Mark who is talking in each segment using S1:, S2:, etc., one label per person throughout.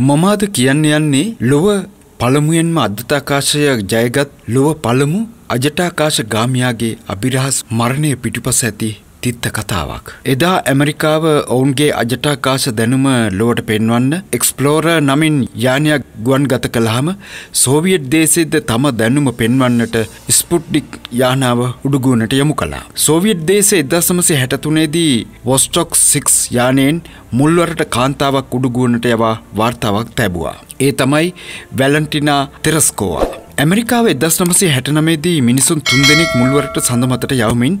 S1: මමාද කියන්න යන්නේ ලොව පළමුුවෙන්ම අධ්‍යතාකාශය ජයගත් ලොව පළමු අජටාකාශ ගාමයාගේ අභිරහස් මරණය පිටිපස ඇති. තිත්ත කතාවක්. එදා ඇමරිකාව ඔවුන්ගේ අජටාකාශ දැනුම ලොවට පෙන්වන්න එක්ස්පලෝර නමින් යානයක් ගුවන් ගත කළහම සෝවියට් දේශෙද්ද තම දැනුම පෙන්වන්නට ස්පුට්ඩික් යානාව උඩුගුවනට යමු කලා. සෝවියට් දේශ එදසමසි හැටතුනේදී වොස්ටොක් සික්ස් යානයෙන් මුල්වරට කාන්තාවක් උඩුගුවනට යවා වාර්තාවක් තැබවා. ඒ තමයි වැලන්ටිනා තෙරස්කෝවා. ඇමරිකාව එදස් නමසේ හැටනමේදී මිනිසුන් තුන් දෙනෙක් මුල්වරට සඳමතට යවමින්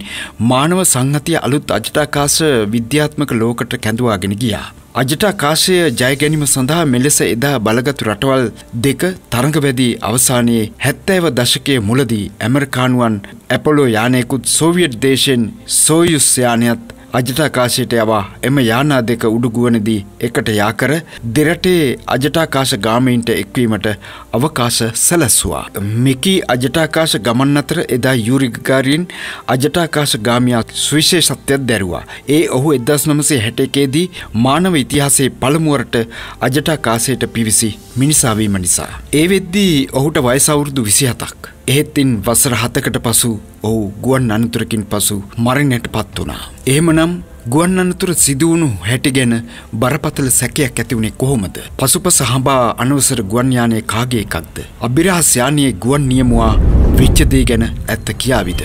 S1: මානව සංහතිය අලුත් අජටාකාශ විද්‍යාත්මක ලෝකට කැඳවාගෙන ගියා. අජටාකාශය ජයගැනීම සඳහා මෙලෙස එදා බලගතු රටවල් දෙක තරඟවැදී අවසානයේ හැත්තෑව දශකය මුලදී ඇමරිකානුවන් ඇපොලෝ යානයකුත් සෝවියට් දේශයෙන් සෝයුස් යානයත් අජටාකාශයට යවා එම යානා දෙක උඩුගුවනදී එකට යාකර දෙරටේ අජටාකාශ ගාමීන්ට එක්වීමට අවකාශ සැලැස්වා. මෙකී අජටාකාශ ගමන් අතර එදා යුරිගකාරීන් අජටාකාශ ගාමයක් සුවිශේෂත්වයක් දැරුවා. ඒ ඔහු එදස් නමසේ හැටකේදී මානව ඉතිහාසේ පළමුුවරට අජටාකාසයට පිවිසි මිනිසාවීම නිසා. ඒ වෙද්දී ඔහුට වයසවුරුදු විසිහතක්. එහෙත්තින් වසර හතකට පසු ඔහු ගුවන් අනතුරකින් පසු මරණයට පත් වනා. එහෙමනම් ගුවන් අනතුර සිදුවුණු හැටි ගැන බරපතල සැකයක් ඇතිවුණේ කොහොමද. පසුපස හඹා අනවසර ගුවන්යානය කාගේ එකක්ද. අභිරහස්යානයේ ගුවන් නියමුවා විච්චදේ ගැන ඇත්ත කියාවිද.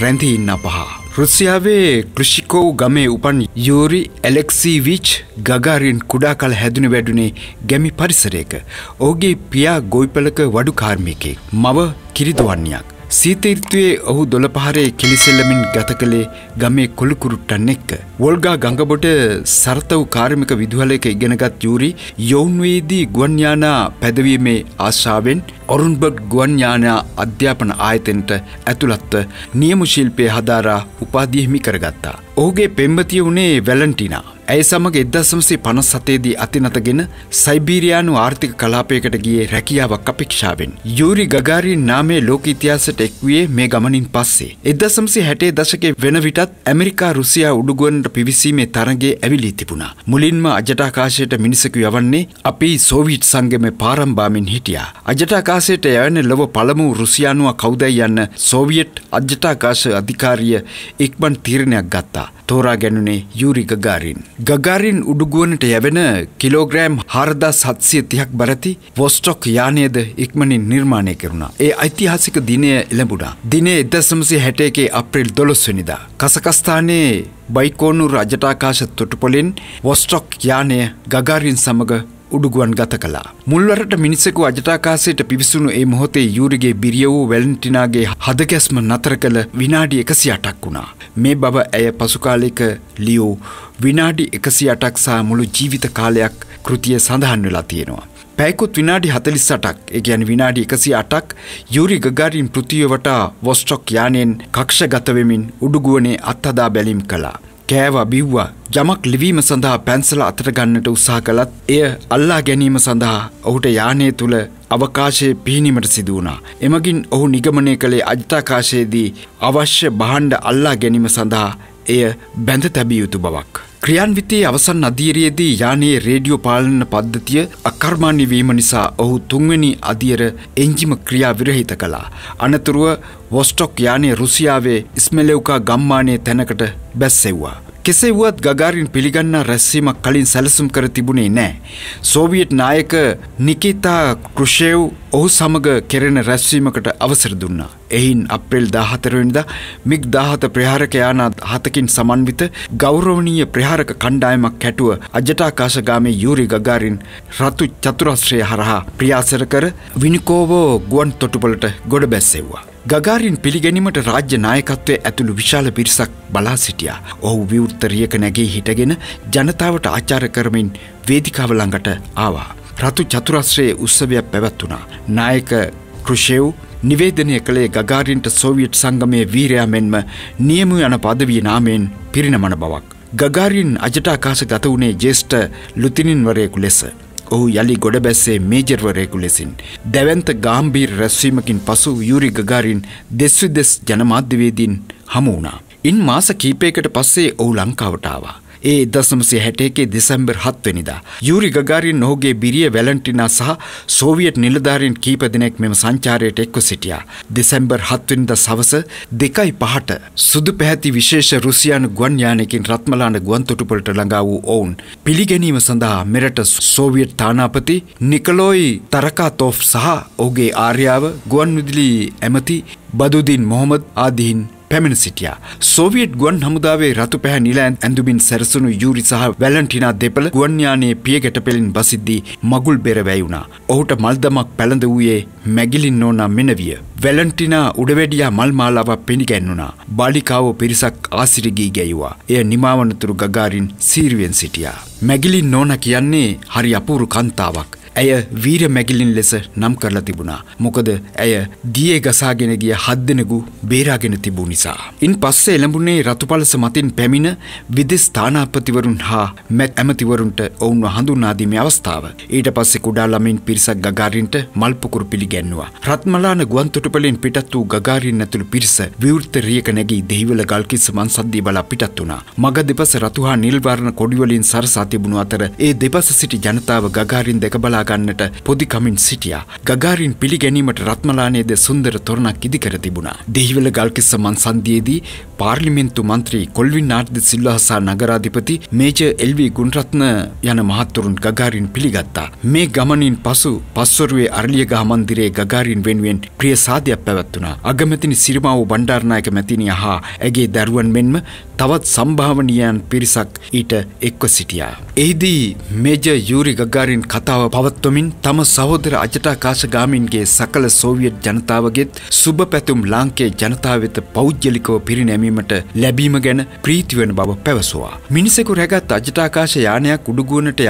S1: රැඳී ඉන්න පහා. රුසියාවේ කෘෂිකෝව් ගමේ උපන් යෝරි ඇලෙක්සීවිච් ගගාරින් කුඩා කල හැදුන වැඩුනේ ගැමි පරිසරයක. ඕගේ පියා ගොයිපලක වඩු කාර්මිකෙක්. මව කිරිදුවන්නයක්. සීතීර්තුවේ ඔහු දොළපහරේ කිලිසෙල්ලමින් ගත කළේ ගමේ කොළුකුරුට්ටන් එක්ක. වොල්ගා ගඟබොට සරතව් කාර්මික විදුහලයක ඉගෙනගත් යූරි යොවුන්වේදී ගුවන්යානා පැදවීමේ ආශාවෙන් ඔරුන්බර්ග් ගුවන්යානා අධ්‍යාපන ආයතෙන්ට ඇතුළත්ව නියමු ශිල්පය හදාරා උපාදියහිමි කරගත්තා. ඔහුගේ පෙම්බතිය වුණේ වැලන්ටිනා. ඇය සමඟ එදසමසේ පනස් සතේදී අතිනතගෙන සයිබීරයානු ආර්ථික කලාපයකට ගියේ රැකියාවක් අපික්ෂාවෙන්. යූරි ගගාරින් නාමේ ලෝක ඉතිහාසට එක්වයේ මේ ගමනින් පස්සේ. එදසමසේ හැටේ දශකේ වෙන විටත් ඇමරිකා රුසියා උඩුගුවන්ට පිවිසීමේ තරගේ ඇවිලී තිබුණා. මුලින්ම අජටාකාශයට මිනිසකු යවන්නේ අපි සෝවිට් සංගම පාරම්බාමින් හිටියා. අජටාකාශයට යවන ලොව පළමු රුසියානුව කෞදයි යන්න සෝවියට් අජටාකාශ අධිකාරිය ඉක්මන් තීරණයක් ගත්තා. තෝරා ගැනුනේ යූරි ගගාරින්. ගගාරින් උඩුගුවනට යැවෙන කිලෝග්‍රෑම් හරදා සත්සිය තිහක් බරති වොස්ටොක් යානයද ඉක්මනින් නිර්මාණය කරුණා. ඒ ඓතිහාසික දිනය එළඹුණා. දිනේ එදසමසි හැටේකේ අප්‍රේල් දොළොස්වනිදා. කසකස්ථානයේ බයිකෝනු රජටාකාශ තොටුපොලින් වොස්ටොක් යානය ගගාරින් සමඟ උඩුගුවන් ගත කලා. මුල්වරට මිනිසෙකු අජටාකාසයට පිවිසුණු ඒ මොහොතේ යුරිගේ බිරිය වූ වැලන්ටිනාගේ හදගැස්ම නතර කළ විනාඩි එකසි අටක් වුණා. මේ බව ඇය පසුකාලෙක ලියෝ විනාඩි එකසි අටක් සහ මුළු ජීවිත කාලයක් කෘතිය සඳහන් වෙලා තියෙනවා. පැයකුත් විනාඩි හතලිස් අටක් එකගැන විනාඩි එකසි අටක් යුරි ගගාරින් පෘතිය වටා වොස්ටොක් යානයෙන් කක්ෂ ගතවෙමින් උඩුගුවනේ අත්හදා බැලිම් කලා. කෑව බිව්වා යමක් ලිවීම සඳහා පැන්සල අතට ගන්නට උත්සාහ කළත් එය අල්ලා ගැනීම සඳහා ඔහුට යානය තුළ අවකාශය පිහිනීමට සිදුවනා. එමගින් ඔහු නිගමනය කළේ අජතාකාශයේදී අවශ්‍ය බහන්්ඩ අල්ලා ගැනීම සඳහා එය බැඳ තැබිය යුතු බවක්. ක්‍රියන්විතයේ අවසන් අධීරයේදී යානයේ රේඩියෝ පාලන පද්ධතිය අකර්මාණ්‍ය වීම නිසා ඔහු තුන්වැනි අධියර එංජිම ක්‍රියා විරහිත කළා. අනතුරුව වොස්ටොක් යානය රුසියාවේ ඉස්මෙලෙව්කා ගම්මානය තැනකට බැස්සෙව්වා. කෙසේ වුවත් ගගාරින් පිළිගන්නා රැස්වීමක් කලින් සැලසුම් කර තිබුණේ නෑ. සෝවියට් නායක නිකිතා කෘෂේව් ඔහු සමග කෙරෙන රැස්වීමකට අවසර දුන්නා. එහින් අප්‍රේල් දාහතරවෙනිද මික් දාහත ප්‍රහාරක යානාත් හතකින් සමන්විත ගෞරවනීය ප්‍රහාරක කණ්ඩායමක් කැටුව අජටාකාශගාමේ යූරි ගගාරින් රතු චතුරස්ත්‍රය හරහා ප්‍රියාසර කර විනිකෝවෝ ගුවන් තොටුපලට ගොඩ බැස්සෙව්වා. ගගාරින් පිළිගැනීමට රාජ්‍ය නායකත්වය ඇතුළු විශාල පිරිසක් බලා සිටියා. ඔහු විවෘත්තරියක නැගේ හිටගෙන ජනතාවට ආචාර කරමින් වේදිකාව ළඟට ආවා. රතු චතුරස්ත්‍රයේ උත්සවයක් පැවැත්වුණා. නායක කෘෂෙව් නිවේදනය කළේ ගගාරින්ට සෝවියට් සංගමයේ වීරයා මෙන්ම නියමු යන පදවිය නාමයෙන් පිරිනමන බවක්. ගගාරින් අජටාකාශ ගත වුණේ ජේෂ්ඨ ලුතිනින්වරයෙකු ලෙස. ඔහු යළි ගොඩ බැස්සේ මේජර්වරයෙකු ලෙසින්. දැවන්ත ගාම්බීර් රැස්වීමකින් පසු යුරි ගගාරින් දෙස්වි දෙස් ජනමාධ්‍යවේදීන් හමු වුණා. ඉන් මාස කීපයකට පස්සේ ඔහු ලංකාවටාවා. ඒ දසමසේ හැටේකේ දෙසැම්බර් හත්වනිදා. යුරි ගගාරින් ඔහුගේ බිරිය වැලන්ටිනා සහ සෝවියට් නිලධාරින් කීප දෙනෙක් මෙම සංචාරයට එක්ව සිටියා. දෙසැම්බර් හත්වනිද සවස දෙකයි පහට සුදු පැහැති විශේෂ රුසියානු ගුවන් යානයකින් රත්මලාන ගුවන් තොටුපළට ළඟා වූ ඔවුන් පිළිගැනීම සඳහා මෙරට සෝවියට් තානාපති නිකලෝයි තරකාතෝෆ් සහ ඔහුගේ ආර්යාව ගුවන් විදුලි ඇමති බදුදින් මොහොමද් ආදීන් පැමිණ සිටියා. සෝවියට් ගුවන් හමුදාවේ රතු පැහැ නිල ඇඳුමින් සැරසුණු යූරි සහ වැලන්ටිනා දෙපළ ගුවන්යානයේ පියගැට පෙළින් බසිද්දී මගුල් බෙර වැයුණා. ඔහුට මල්දමක් පැළඳ වූයේ මැගිලින් නෝනා මෙනවිය. වැලන්ටිනා උඩවැඩියා මල් මාලාවක් පිණිගැන්වුණා. බාලිකාව පිරිසක් ආසිරිගී ගැයුවා. එය නිමාවනතුරු ගගාරින් සීරුවෙන් සිටියා. මැගිලින් නෝන කියන්නේ හරි අපූරු කන්තාවක්. ඇය වීර මැගිලින් ලෙස නම් කරලා තිබුණා. මොකද ඇය දියේ ගසාගෙන ගිය හත් දෙනෙකු බේරාගෙන තිබූ නිසා. ඉන් පස්සේ එළඹුණේ රතුපලස මතින් පැමිණ විදෙස් තානාපතිවරුන් හා මැත් ඇමතිවරුන්ට ඔවුන්ව හඳුන්වා දීමේ අවස්ථාව. ඊට පස්සේ කුඩා ළමින් පිරිසක් ගගාරින්ට මල්පුකුරු පිළිගැන්නුවා. රත්මලාන ගුවන් තොටුපළෙන් පිටත් වූ ගගාරින් ඇතුළු පිරිස විවෘත රියක නැගී දෙහිවල ගල්කිස්ස මන්සද්දී බලා පිටත් වුණා. මග දෙපස රතු හා නිල් වර්ණ කොඩි වලින් සරසා තිබුණු අතර ඒ දෙපස සිටි ජනතාව ගගාරින් දැක බලා ගන්නට පොදිකමින් සිටියා. ගගාරින් පිළිගැනීමට රත්මලානයේද සුන්දර තොරණක් ඉදිකර තිබුණා. දෙහිවල ගල්කිස්ස මන්සන්දියේදී පාර්ලිමේන්තු මන්ත්‍රී කොල්වින් නාර්ද සිල්වා සහ නගරාධිපති මේජර් එල්වි ගුණරත්න යන මහත්තුරුන් ගගාරින් පිළිගත්තා. මේ ගමනින් පසු පස්වරුවේ අරලියගහ මන්දිරයේ ගගාරින් වෙනුවෙන් ප්‍රිය සාදයක් පැවැත්වුණා. අගමැතිනි සිරිමාවු බණ්ඩාරනායක මැතිනිය හා ඇගේ දරුවන් මෙන්ම තවත් සම්භාවනීයන් පිරිසක් ඊට එක්ව සිටියා. එහිදී මේජර් යූරි ගගාරින් කතාව පවත්වමින් තම සහෝදර අජටාකාශගාමින්ගේ සකල සෝවියට් ජනතාවගෙත් සුබ පැතුම් ලාංකේ ජනතාව වෙත පෞද්ගලිකව පිරිනැමීමට ලැබීම ගැන ප්‍රීතිවන බව පැවසුවා. මිනිසෙකු රැගත් අජටාකාශ යානයක් උඩුගුවනට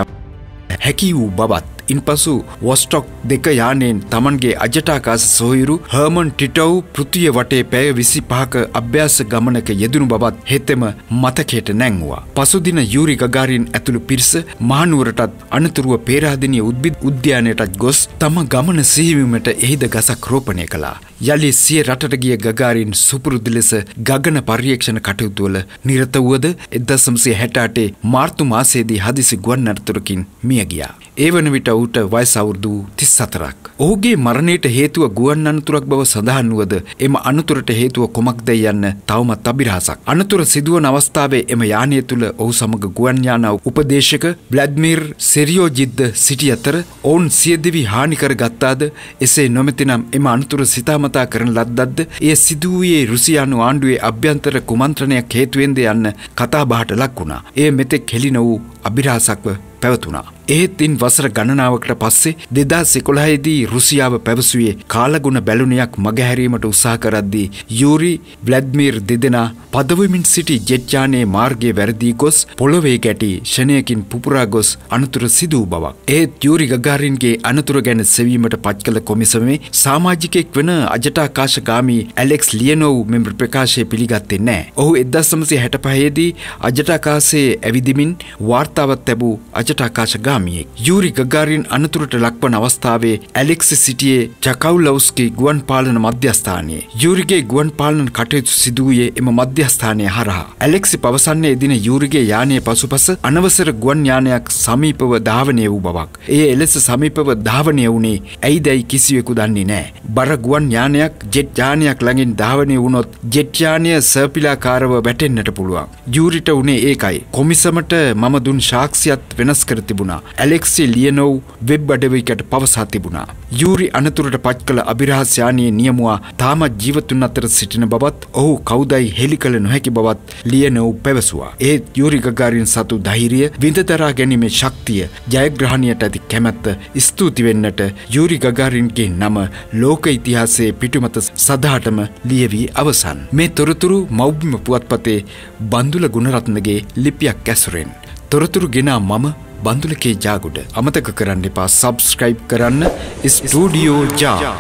S1: හැකි වූ බවත් ඉන්පසු වොස්ටොක් දෙක යානයෙන් තමන්ගේ අජටාකාස සොහිරු හර්මන් ටිටව් පෘතිය වටේ පැය විසි පහක අභ්‍යාස ගමනක යෙදුණු බවත් හෙතෙම මතකයට නැංවා. පසුදින යූරි ගගාරින් ඇතුළු පිරිස මහනුවරටත් අනතුරුව පේරාදිනිය උද්බිද් උද්‍යානයටත් ගොස් තම ගමන සිහිවීමට එහිද ගසක් රෝපණය කළා. යළි සිය රටට ගිය ගගාරින් සුපුරුදු ලෙස ගගන පර්යේක්ෂණ කටයුතුවල නිරත වුවද එදසම්සේ හැටාටේ මාර්තු මාසේදී හදිසි ගුවන් අනතුරකින් මිය ගියා. ඒ වන විට ඔහුට වයස අවුරුදු 34ක්. ඔහුගේ මරණයට හේතුව ගුවන් අනතුරක් බව සඳහන් වුවද එම අනතුරට හේතුව කුමක්ද යන්න තවමත් අභිරහසක්. අනතුර සිදුවන අවස්ථාවේ එම යානය තුල ඔහු සමග ගුවන් යාන උපදේශක ව්ලාඩ්මිර් සෙරියෝජිද්ද සිටි අතර ඔවුන් සියදිවි හානි කර ගත්තාද එසේ නොමැතිනම් එම අනතුර සිතාමතා කරන ලද්දක්ද එය සිදු වූයේ රුසියානු ආණ්ඩුවේ අභ්‍යන්තර කුමන්ත්‍රණයක් හේතුවෙන්ද යන්න කතාබහට ලක් වුණා. එය මෙතෙක් හෙළි නො වූ අභිරහසක්ව පැවතුණා. එහෙත් ඉන් වසර ගණනාවකට පස්සේ දෙදා සිකොළහයිදී රුසියාව පැවසුවේ කාලගුණ බැලුණයක් මගහැරීමට උත්සාහ කරද්දී යූරි ව්ලැඩ්මීර් දෙදෙනා පදවමින් සිටි ජෙට්ජානයේ මාර්ගය වැරදී ගොස් පොළොවේ ගැටි ෂණයකින් පුපුරා ගොස් අනතුර සිදූ බවක්. ඒත් යූරි ගගාරින්ගේ අනතුර ගැන සෙවීමට පත් කළ කොමිසමේ සාමාජිකෙක් වන අජටාකාශගාමී ඇලෙක්ස් ලියනෝව් මෙම ප්‍රකාශය පිළිගත්තේ නෑ. ඔහු එදස්සමසේ හැට පහේදී අජටාකාසේ ඇවිදිමින් වාර්තාවත් තැබූ අජටාකාශගා ගාමියෙක්. යූරි ගගාරින් අනතුරට ලක්වන අවස්ථාවේ ඇලෙක්සි සිටියේ ජකව්ලවස්ගේ ගුවන් පාලන මධ්‍යස්ථානයේ. යූරිගේ ගුවන් පාලන කටයුතු සිදුවයේ එම මධ්‍යස්ථානය හරහා. ඇලෙක්සි පවසන්නේ එදින යූරිගේ යානය පසුපස අනවසර ගුවන් යානයක් සමීපව ධාවනය වූ බවක්. එය එලෙස සමීපව ධාවනය වුණේ ඇයිදැයි කිසිවෙකු දන්නේ නෑ. බර ගුවන් යානයක් ජෙට් යානයක් ළඟින් ධාවනය වුණොත් ජෙට් යානය සර්පිලාකාරව වැටෙන්නට පුළුවන්. යූරිට උනේ ඒකයි. කොමිසමට මම දුන් ශාක්ෂියත් වෙනස් කර තිබුණා. ඇලෙක්සි ලියනොව් වෙබ් අඩවිකට පවසා තිබුණා. යූරි අනතුරට පච් කළ අභිරහස්යානයේ නියමුවා තාමත් ජීවතුන් අතර සිටින බවත් ඔහු කවුදයි හෙළි කළ නොහැකි බවත් ලියනොව් පැවසුවා. ඒත් යූරි ගගාරින් සතු ධෛර්යය විඳදරා ගැනීමේ ශක්තිය ජයග්‍රහණයට ඇති කැමැත්ත ස්තුති වෙන්නට යූරි ගගාරින්ගේ නම ලෝක ඉතිහාසයේ පිටුමත සදාටම ලියවී අවසන්. මේ තොරතුරු මෞබ්බිම පුවත්පතේ බන්දුල ගුණරත්නගේ ලිපියක් ඇසුරෙන්. තොරතුරු ගෙනා මම බඳුලකේ ජාගුඩ අමතක කරන්න එපා සබස්ක්‍රයිබ් කරන්න ස්ටඩියෝ ජා.